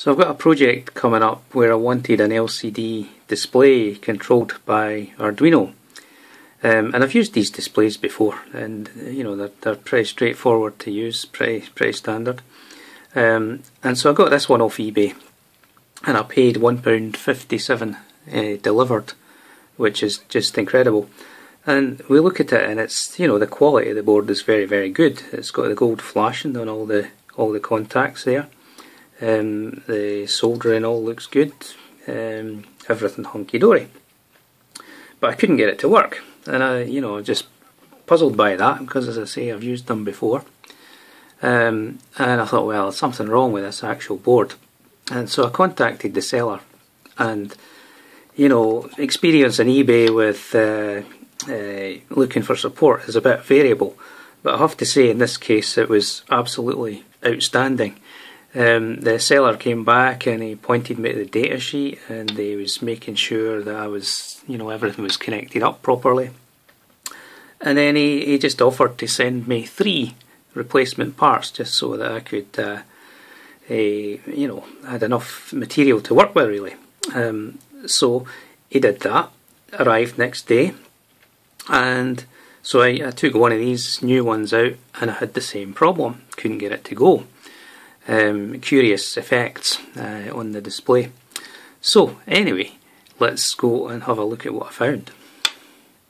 So I've got a project coming up where I wanted an LCD display controlled by Arduino. Um, and I've used these displays before and you know they're, they're pretty straightforward to use, pretty, pretty standard. Um, and so I got this one off eBay and I paid £1.57 uh, delivered which is just incredible. And we look at it and it's you know the quality of the board is very very good. It's got the gold flashing on all the all the contacts there. Um, the soldering all looks good, um, everything hunky dory. But I couldn't get it to work, and I, you know, just puzzled by that because, as I say, I've used them before. Um, and I thought, well, there's something wrong with this actual board. And so I contacted the seller, and you know, experience on eBay with uh, uh, looking for support is a bit variable. But I have to say, in this case, it was absolutely outstanding. Um, the seller came back and he pointed me to the data sheet and he was making sure that I was, you know, everything was connected up properly. And then he, he just offered to send me three replacement parts just so that I could, uh, a, you know, had enough material to work with really. Um, so he did that, arrived next day, and so I, I took one of these new ones out and I had the same problem, couldn't get it to go um, curious effects uh, on the display. So anyway, let's go and have a look at what I found.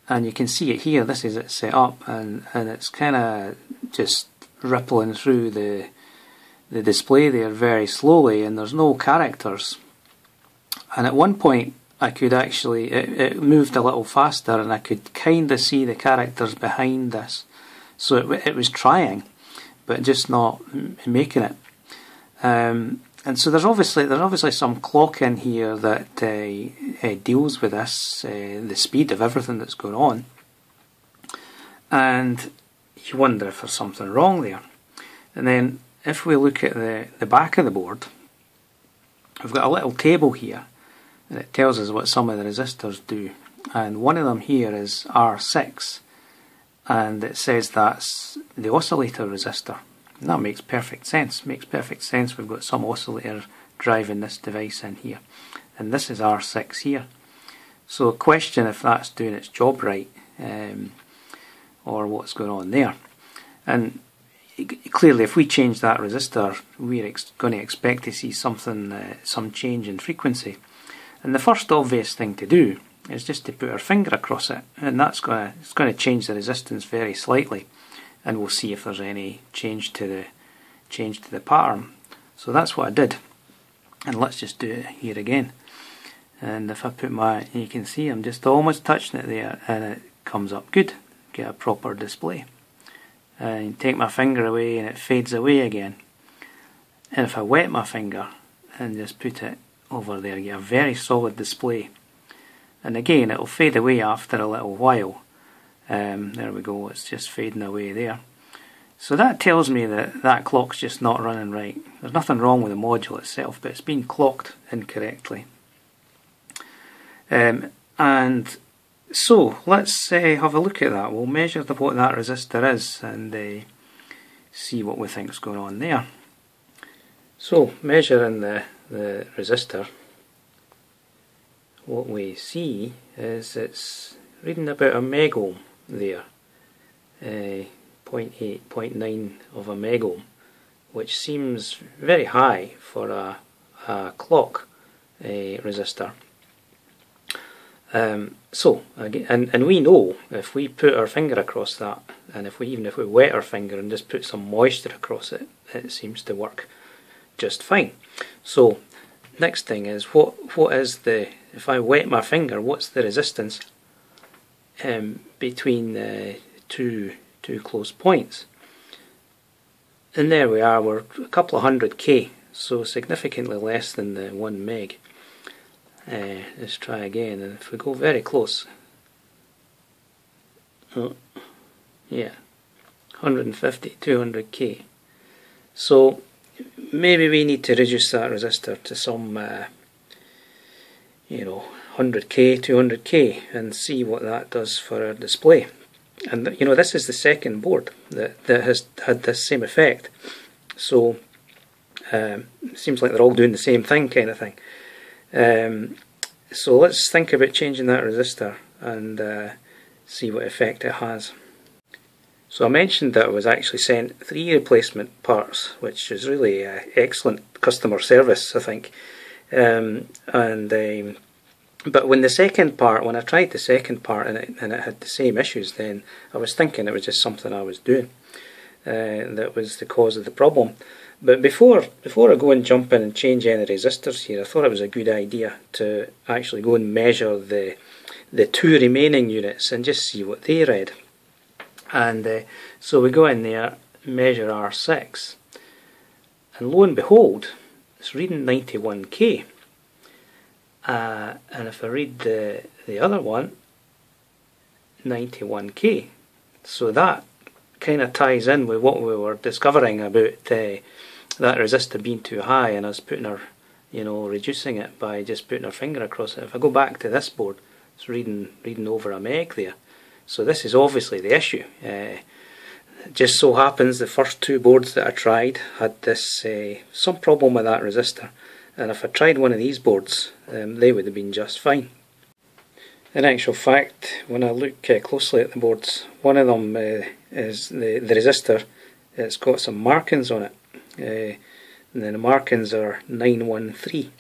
And you can see it here, this is it set up and, and it's kind of just rippling through the the display there very slowly and there's no characters. And at one point I could actually, it, it moved a little faster and I could kind of see the characters behind this. So it, it was trying, but just not making it. Um, and so there's obviously there's obviously some clock in here that uh, uh, deals with this, uh, the speed of everything that's going on. And you wonder if there's something wrong there. And then if we look at the, the back of the board, we've got a little table here it tells us what some of the resistors do. And one of them here is R6 and it says that's the oscillator resistor. And that makes perfect sense. Makes perfect sense. We've got some oscillator driving this device in here. And this is R6 here. So question if that's doing its job right um, or what's going on there. And clearly if we change that resistor we're going to expect to see something, uh, some change in frequency. And the first obvious thing to do is just to put our finger across it and that's going to, it's going to change the resistance very slightly and we'll see if there's any change to the change to the pattern. So that's what I did. And let's just do it here again. And if I put my, you can see I'm just almost touching it there and it comes up good. Get a proper display. And take my finger away and it fades away again. And if I wet my finger and just put it over there, you get a very solid display. And again, it'll fade away after a little while. Um, there we go, it's just fading away there. So that tells me that that clock's just not running right. There's nothing wrong with the module itself, but it's been clocked incorrectly. Um, and so let's uh, have a look at that. We'll measure the, what that resistor is and uh, see what we think is going on there. So measuring the, the resistor, what we see is it's reading about a megohm there, uh, 0.8, 0.9 of a megohm, which seems very high for a, a clock uh, resistor. Um, so, and, and we know if we put our finger across that, and if we even if we wet our finger and just put some moisture across it, it seems to work just fine. So, next thing is what what is the if I wet my finger, what's the resistance um, between the two two close points. And there we are, we're a couple of hundred K, so significantly less than the 1 meg. Uh, let's try again, and if we go very close, oh, yeah, 150, 200 K. So maybe we need to reduce that resistor to some, uh, you know, 100k, 200k and see what that does for our display. And you know this is the second board that, that has had this same effect. So Um, seems like they're all doing the same thing, kind of thing. Um, so let's think about changing that resistor and uh, see what effect it has. So I mentioned that I was actually sent three replacement parts, which is really uh, excellent customer service, I think. Um, and um, but when the second part, when I tried the second part and it, and it had the same issues, then I was thinking it was just something I was doing uh, that was the cause of the problem. But before before I go and jump in and change any resistors here, I thought it was a good idea to actually go and measure the the two remaining units and just see what they read. And uh, so we go in there, measure R6, and lo and behold, it's reading 91k. Uh, and if I read the, the other one, 91k. So that kind of ties in with what we were discovering about uh, that resistor being too high and us putting our, you know, reducing it by just putting our finger across it. If I go back to this board, it's reading reading over a meg there. So this is obviously the issue. Uh, just so happens the first two boards that I tried had this uh, some problem with that resistor and if I tried one of these boards um, they would have been just fine. In actual fact when I look uh, closely at the boards one of them uh, is the, the resistor it's got some markings on it uh, and then the markings are 913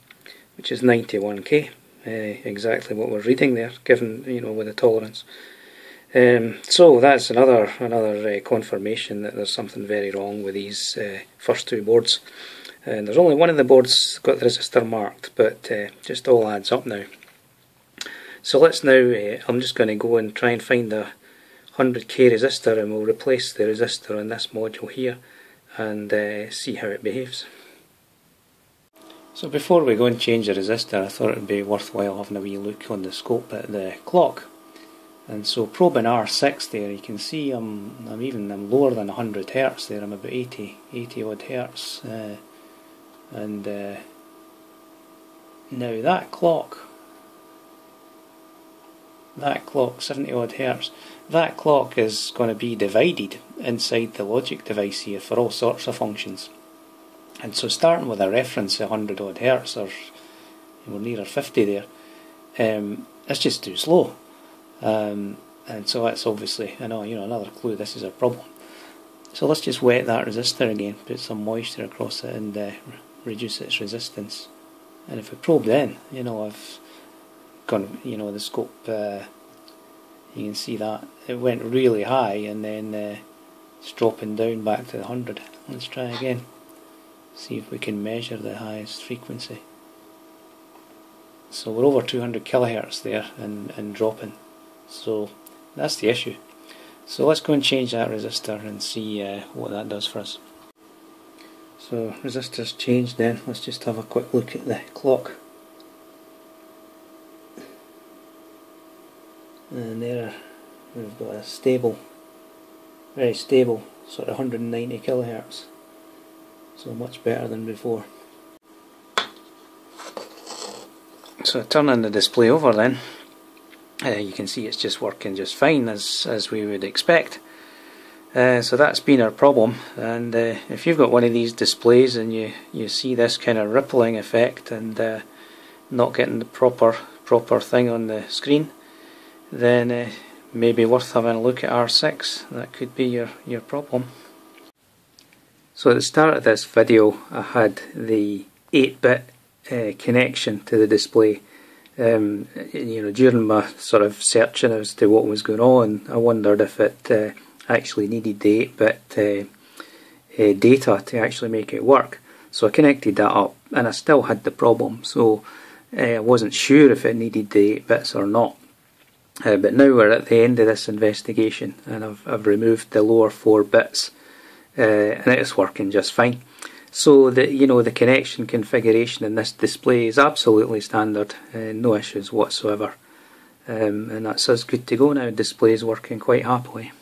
which is 91k uh, exactly what we're reading there given you know with the tolerance. Um, so that's another another uh, confirmation that there's something very wrong with these uh, first two boards. And there's only one of the boards got the resistor marked, but uh, just all adds up now. So let's now, uh, I'm just going to go and try and find the 100k resistor and we'll replace the resistor in this module here and uh, see how it behaves. So before we go and change the resistor I thought it would be worthwhile having a wee look on the scope at the clock. And so probing R6 there, you can see I'm, I'm even I'm lower than 100 hertz there, I'm about 80, 80 odd hertz. Uh, and uh, now that clock, that clock, 70 odd hertz, that clock is going to be divided inside the logic device here for all sorts of functions. And so starting with a reference of 100 odd hertz or we're nearer 50 there, um, it's just too slow. Um, and so that's obviously I know you know another clue this is a problem. So let's just wet that resistor again, put some moisture across it and uh, reduce its resistance. And if we probe in, you know I've gone you know the scope uh, you can see that it went really high and then uh, it's dropping down back to the 100. Let's try again. See if we can measure the highest frequency. So we're over 200 kilohertz there and, and dropping. So that's the issue. So let's go and change that resistor and see uh, what that does for us. So resistor's changed then, let's just have a quick look at the clock. And there we've got a stable, very stable, sort of 190 kilohertz. So much better than before. So turning the display over then, uh, you can see it's just working just fine as, as we would expect. Uh, so that's been our problem and uh, if you've got one of these displays and you, you see this kind of rippling effect and uh, not getting the proper proper thing on the screen then uh, maybe worth having a look at R6 that could be your, your problem. So at the start of this video I had the 8-bit uh, connection to the display um, you know, during my sort of searching as to what was going on, I wondered if it uh, actually needed the 8-bit uh, uh, data to actually make it work. So I connected that up, and I still had the problem. So uh, I wasn't sure if it needed the 8 bits or not. Uh, but now we're at the end of this investigation, and I've, I've removed the lower four bits, uh, and it's working just fine. So the you know the connection configuration in this display is absolutely standard, uh, no issues whatsoever, um, and that's us good to go now. Display is working quite happily.